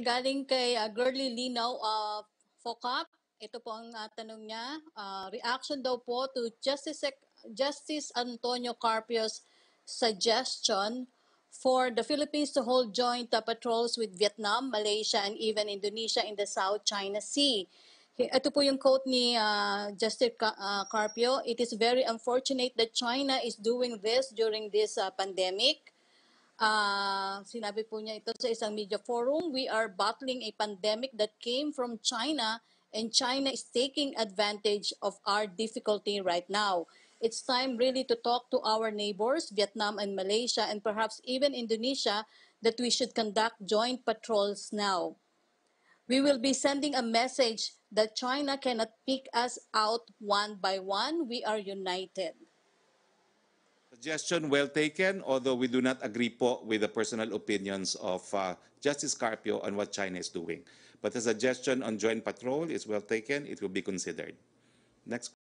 Galing kay uh, Girly Linaw of FOCAP. Ito po ang uh, tanong niya. Uh, reaction daw po to Justice, Justice Antonio Carpio's suggestion for the Philippines to hold joint uh, patrols with Vietnam, Malaysia, and even Indonesia in the South China Sea. Ito po yung quote ni uh, Justice uh, Carpio. It is very unfortunate that China is doing this during this uh, pandemic. Sinabi po niya ito sa isang media forum, we are battling a pandemic that came from China and China is taking advantage of our difficulty right now. It's time really to talk to our neighbors, Vietnam and Malaysia, and perhaps even Indonesia, that we should conduct joint patrols now. We will be sending a message that China cannot pick us out one by one. We are united. Suggestion well taken, although we do not agree po with the personal opinions of uh, Justice Carpio on what China is doing. But the suggestion on joint patrol is well taken. It will be considered. Next.